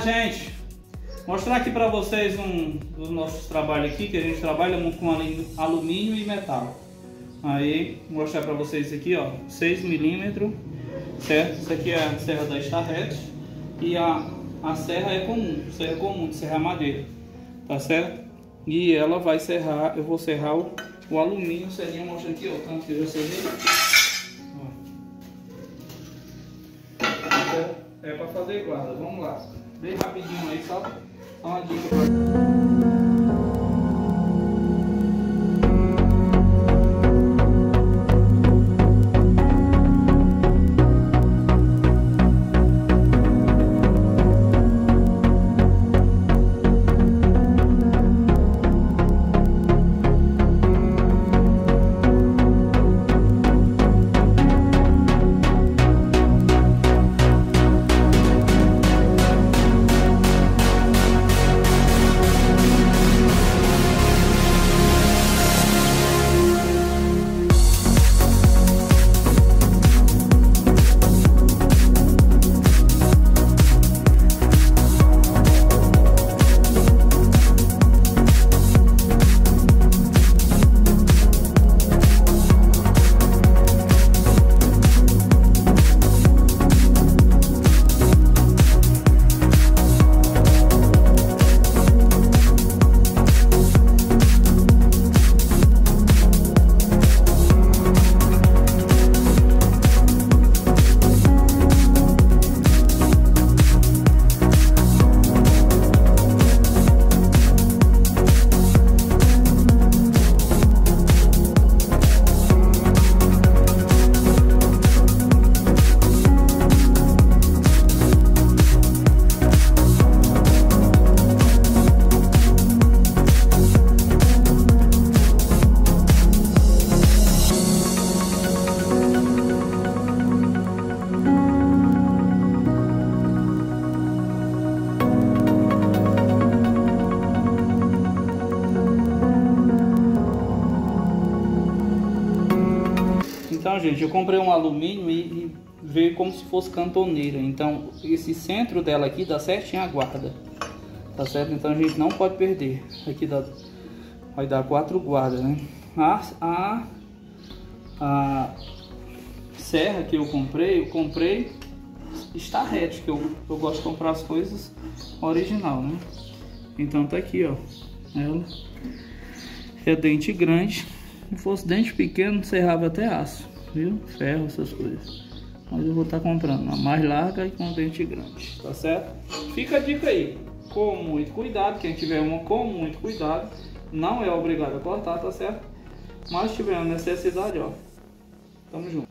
gente, mostrar aqui para vocês um dos nossos trabalhos aqui, que a gente trabalha com alumínio e metal. Aí, mostrar para vocês aqui, ó, 6 milímetros, certo? Isso aqui é a serra da Starret e a, a serra é comum, serra comum de serrar madeira, tá certo? E ela vai serrar, eu vou serrar o, o alumínio, seria mostra aqui, ó, tanto que eu já serrei. É para fazer guarda, vamos lá. Bem rapidinho aí, só, uma dica pra... Então, gente, eu comprei um alumínio e, e veio como se fosse cantoneira. Então, esse centro dela aqui dá certinho a guarda. Tá certo? Então, a gente não pode perder. Aqui dá, vai dar quatro guardas, né? A, a, a serra que eu comprei, eu comprei Starret, que eu, eu gosto de comprar as coisas original, né? Então, tá aqui, ó. Ela é dente grande. Se fosse dente pequeno, serrava até aço viu? Ferro, essas coisas. Mas eu vou estar tá comprando uma mais larga e com dente grande, tá certo? Fica a dica aí, com muito cuidado, quem tiver uma com muito cuidado, não é obrigado a cortar, tá certo? Mas se tiver necessidade, ó, tamo junto.